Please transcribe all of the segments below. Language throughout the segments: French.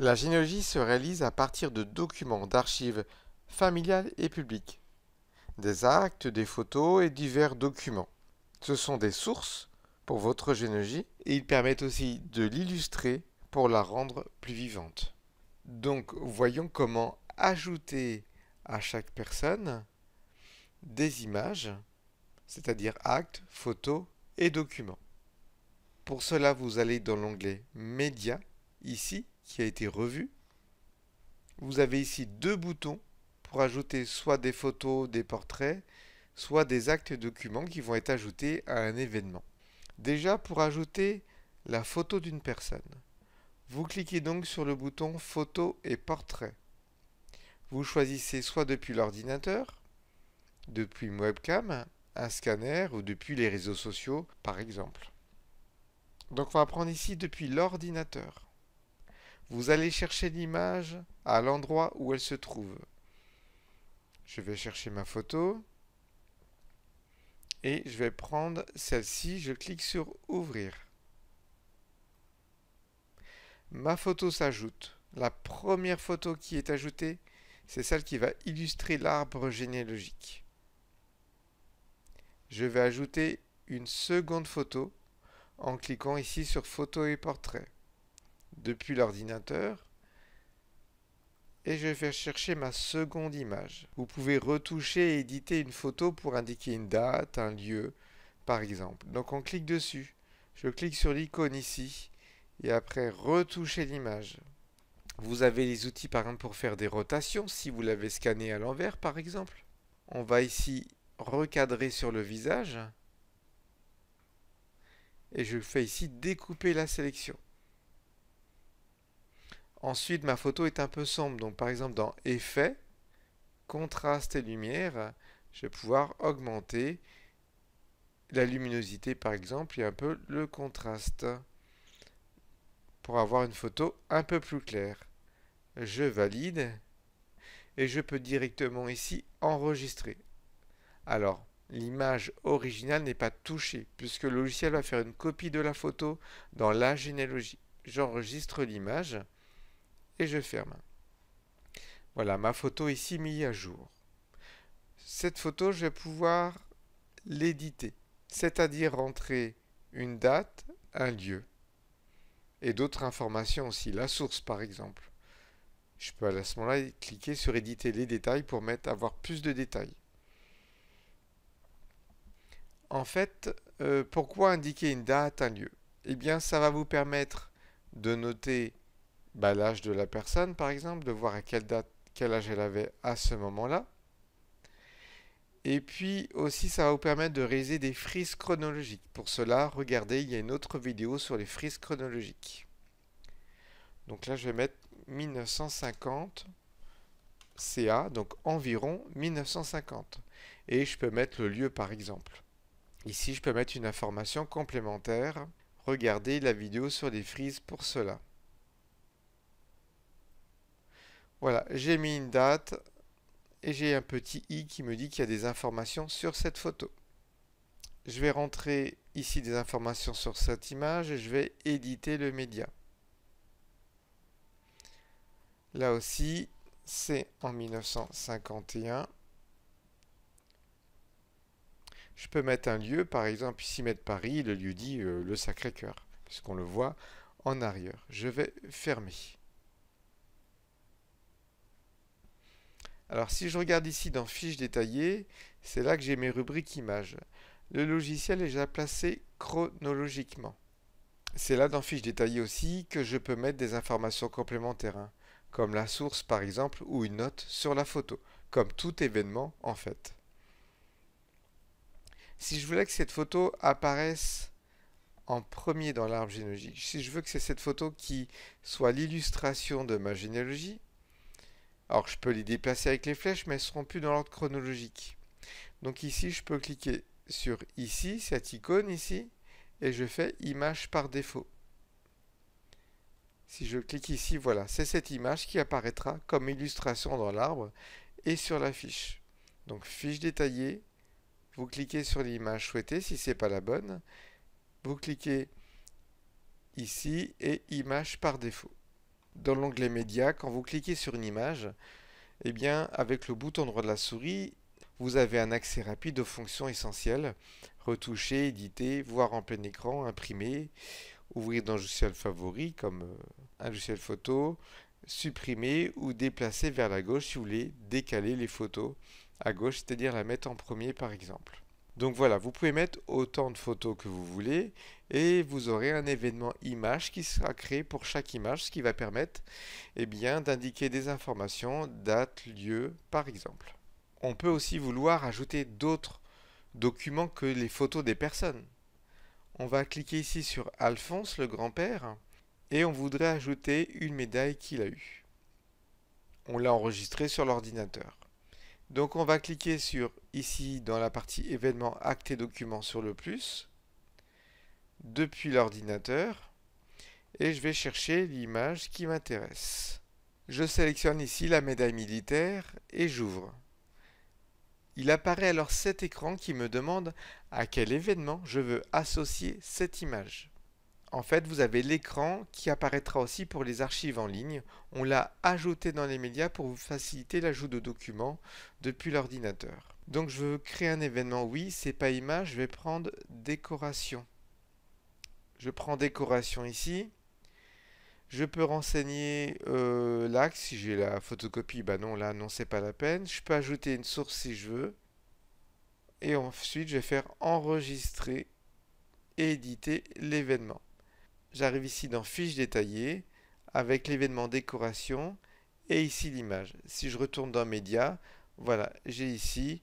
La généalogie se réalise à partir de documents d'archives familiales et publiques, des actes, des photos et divers documents. Ce sont des sources pour votre généalogie et ils permettent aussi de l'illustrer pour la rendre plus vivante. Donc voyons comment ajouter à chaque personne des images, c'est-à-dire actes, photos et documents. Pour cela, vous allez dans l'onglet Médias, ici, qui a été revu. Vous avez ici deux boutons pour ajouter soit des photos, des portraits, soit des actes et documents qui vont être ajoutés à un événement. Déjà, pour ajouter la photo d'une personne, vous cliquez donc sur le bouton Photo et Portrait. Vous choisissez soit depuis l'ordinateur, depuis webcam, un scanner ou depuis les réseaux sociaux par exemple. Donc on va prendre ici depuis l'ordinateur. Vous allez chercher l'image à l'endroit où elle se trouve. Je vais chercher ma photo et je vais prendre celle-ci, je clique sur ouvrir. Ma photo s'ajoute. La première photo qui est ajoutée, c'est celle qui va illustrer l'arbre généalogique. Je vais ajouter une seconde photo en cliquant ici sur photo et portrait depuis l'ordinateur et je vais chercher ma seconde image. Vous pouvez retoucher et éditer une photo pour indiquer une date, un lieu par exemple. Donc on clique dessus. Je clique sur l'icône ici et après retoucher l'image. Vous avez les outils par exemple pour faire des rotations si vous l'avez scanné à l'envers par exemple. On va ici recadrer sur le visage et je fais ici découper la sélection. Ensuite, ma photo est un peu sombre, donc par exemple dans Effet, Contraste et Lumière, je vais pouvoir augmenter la luminosité par exemple et un peu le contraste pour avoir une photo un peu plus claire. Je valide et je peux directement ici enregistrer. Alors, l'image originale n'est pas touchée, puisque le logiciel va faire une copie de la photo dans la généalogie. J'enregistre l'image et je ferme. Voilà, ma photo ici mise à jour. Cette photo, je vais pouvoir l'éditer, c'est-à-dire rentrer une date, un lieu, et d'autres informations aussi, la source par exemple. Je peux à ce moment-là cliquer sur éditer les détails pour mettre avoir plus de détails. En fait, euh, pourquoi indiquer une date, un lieu? Eh bien, ça va vous permettre de noter bah, l'âge de la personne, par exemple, de voir à quelle date, quel âge elle avait à ce moment-là. Et puis aussi, ça va vous permettre de réaliser des frises chronologiques. Pour cela, regardez, il y a une autre vidéo sur les frises chronologiques. Donc là, je vais mettre 1950 CA, donc environ 1950. Et je peux mettre le lieu, par exemple. Ici, je peux mettre une information complémentaire. Regardez la vidéo sur les frises pour cela. Voilà, j'ai mis une date et j'ai un petit i qui me dit qu'il y a des informations sur cette photo. Je vais rentrer ici des informations sur cette image et je vais éditer le média. Là aussi, c'est en 1951. Je peux mettre un lieu, par exemple ici mettre Paris, le lieu dit euh, le Sacré-Cœur, puisqu'on le voit en arrière. Je vais fermer. Alors si je regarde ici dans Fiches détaillées, c'est là que j'ai mes rubriques images. Le logiciel est déjà placé chronologiquement. C'est là dans Fiches détaillées aussi que je peux mettre des informations complémentaires, hein, comme la source par exemple ou une note sur la photo, comme tout événement en fait. Si je voulais que cette photo apparaisse en premier dans l'arbre généalogique, si je veux que c'est cette photo qui soit l'illustration de ma généalogie, alors je peux les déplacer avec les flèches, mais elles ne seront plus dans l'ordre chronologique. Donc ici, je peux cliquer sur ici, cette icône ici, et je fais image par défaut. Si je clique ici, voilà, c'est cette image qui apparaîtra comme illustration dans l'arbre et sur la fiche. Donc fiche détaillée, vous cliquez sur l'image souhaitée si ce n'est pas la bonne, vous cliquez ici et image par défaut. Dans l'onglet Médias, quand vous cliquez sur une image, eh bien, avec le bouton droit de la souris, vous avez un accès rapide aux fonctions essentielles retoucher, éditer, voir en plein écran, imprimer, ouvrir dans un logiciel favori comme euh, un logiciel photo, supprimer ou déplacer vers la gauche si vous voulez décaler les photos à gauche, c'est-à-dire la mettre en premier par exemple. Donc voilà, vous pouvez mettre autant de photos que vous voulez et vous aurez un événement image qui sera créé pour chaque image, ce qui va permettre eh bien, d'indiquer des informations, date, lieu par exemple. On peut aussi vouloir ajouter d'autres documents que les photos des personnes. On va cliquer ici sur Alphonse, le grand-père, et on voudrait ajouter une médaille qu'il a eue. On l'a enregistré sur l'ordinateur. Donc on va cliquer sur ici dans la partie événements actes et documents sur le plus depuis l'ordinateur et je vais chercher l'image qui m'intéresse. Je sélectionne ici la médaille militaire et j'ouvre. Il apparaît alors cet écran qui me demande à quel événement je veux associer cette image. En fait, vous avez l'écran qui apparaîtra aussi pour les archives en ligne. On l'a ajouté dans les médias pour vous faciliter l'ajout de documents depuis l'ordinateur. Donc je veux créer un événement, oui, c'est pas image, je vais prendre décoration. Je prends décoration ici. Je peux renseigner euh, l'axe si j'ai la photocopie. Bah non, là non, c'est pas la peine. Je peux ajouter une source si je veux. Et ensuite, je vais faire enregistrer et éditer l'événement. J'arrive ici dans Fiches détaillées avec l'événement décoration et ici l'image. Si je retourne dans Médias, voilà, j'ai ici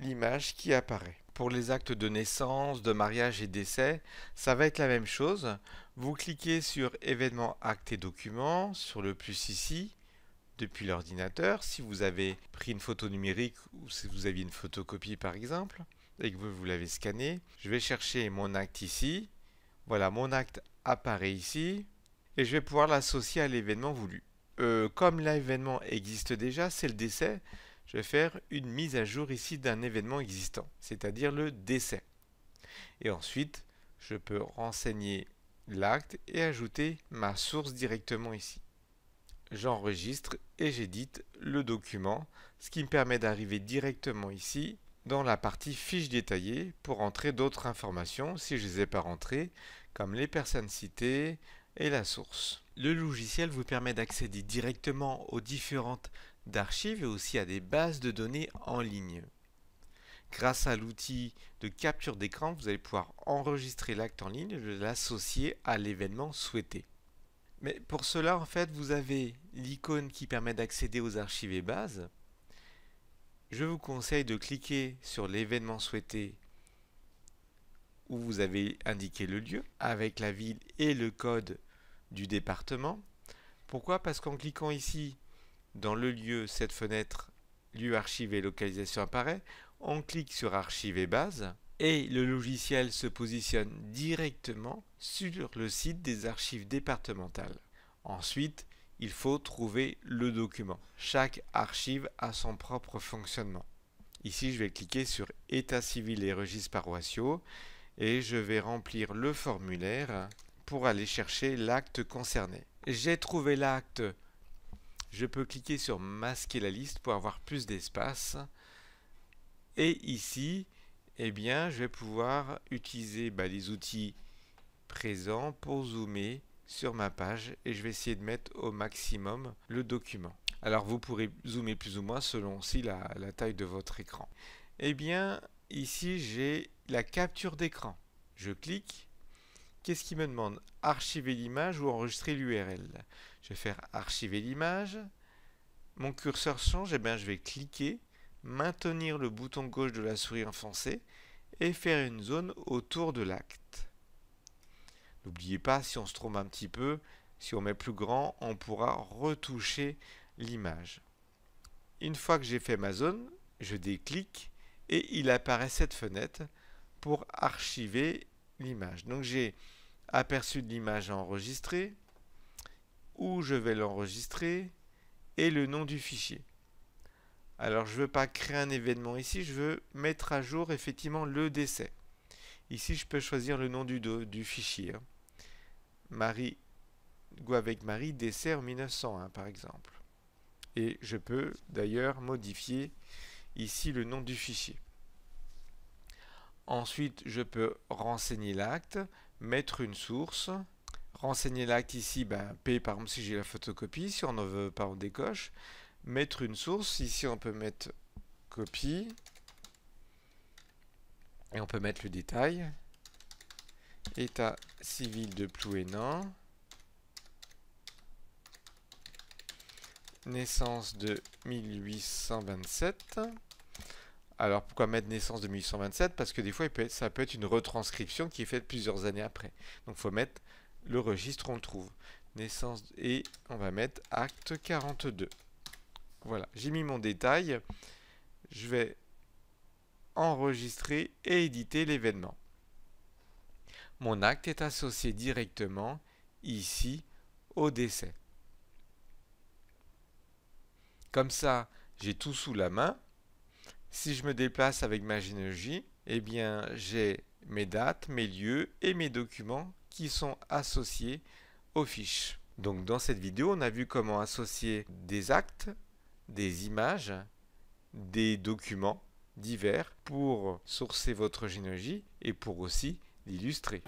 l'image qui apparaît. Pour les actes de naissance, de mariage et décès, ça va être la même chose. Vous cliquez sur événements, actes et documents, sur le plus ici, depuis l'ordinateur. Si vous avez pris une photo numérique ou si vous aviez une photocopie par exemple, et que vous, vous l'avez scanné, je vais chercher mon acte ici. Voilà, mon acte apparaît ici et je vais pouvoir l'associer à l'événement voulu. Euh, comme l'événement existe déjà, c'est le décès, je vais faire une mise à jour ici d'un événement existant, c'est-à-dire le décès. Et ensuite, je peux renseigner l'acte et ajouter ma source directement ici. J'enregistre et j'édite le document, ce qui me permet d'arriver directement ici dans la partie fiche détaillée pour entrer d'autres informations si je ne les ai pas rentrées, comme les personnes citées et la source. Le logiciel vous permet d'accéder directement aux différentes archives et aussi à des bases de données en ligne. Grâce à l'outil de capture d'écran, vous allez pouvoir enregistrer l'acte en ligne et l'associer à l'événement souhaité. Mais pour cela, en fait, vous avez l'icône qui permet d'accéder aux archives et bases, je vous conseille de cliquer sur l'événement souhaité où vous avez indiqué le lieu avec la ville et le code du département. Pourquoi? Parce qu'en cliquant ici dans le lieu, cette fenêtre lieu archive et localisation apparaît. On clique sur archive et base et le logiciel se positionne directement sur le site des archives départementales. Ensuite, il faut trouver le document. Chaque archive a son propre fonctionnement. Ici, je vais cliquer sur État civil et registres paroissiaux et je vais remplir le formulaire pour aller chercher l'acte concerné. J'ai trouvé l'acte. Je peux cliquer sur masquer la liste pour avoir plus d'espace. Et ici, eh bien, je vais pouvoir utiliser bah, les outils présents pour zoomer sur ma page et je vais essayer de mettre au maximum le document. Alors vous pourrez zoomer plus ou moins selon aussi la, taille de votre écran. Eh bien ici j'ai la capture d'écran. Je clique. Qu'est-ce qui me demande? Archiver l'image ou enregistrer l'URL. Je vais faire archiver l'image. Mon curseur change, et eh bien je vais cliquer, maintenir le bouton gauche de la souris enfoncé et faire une zone autour de l'acte. N'oubliez pas, si on se trompe un petit peu, si on met plus grand, on pourra retoucher l'image. Une fois que j'ai fait ma zone, je déclique et il apparaît cette fenêtre pour archiver l'image. Donc j'ai aperçu de l'image enregistrée, où je vais l'enregistrer et le nom du fichier. Alors je ne veux pas créer un événement ici, je veux mettre à jour effectivement le décès. Ici je peux choisir le nom du, du fichier. Hein. Marie avec Marie, en 1901 par exemple. Et je peux d'ailleurs modifier ici le nom du fichier. Ensuite, je peux renseigner l'acte, mettre une source, renseigner l'acte ici, ben, P par exemple si j'ai la photocopie, si on ne veut pas on décoche, mettre une source, ici on peut mettre copie, et on peut mettre le détail, état civil de Plouénan, naissance de 1827, alors pourquoi mettre naissance de 1827 Parce que des fois, ça peut être une retranscription qui est faite plusieurs années après. Donc il faut mettre le registre, on le trouve. Naissance et on va mettre acte 42. Voilà, j'ai mis mon détail. Je vais enregistrer et éditer l'événement. Mon acte est associé directement ici au décès. Comme ça, j'ai tout sous la main. Si je me déplace avec ma généalogie, eh bien, j'ai mes dates, mes lieux et mes documents qui sont associés aux fiches. Donc dans cette vidéo, on a vu comment associer des actes, des images, des documents divers pour sourcer votre généalogie et pour aussi l'illustrer.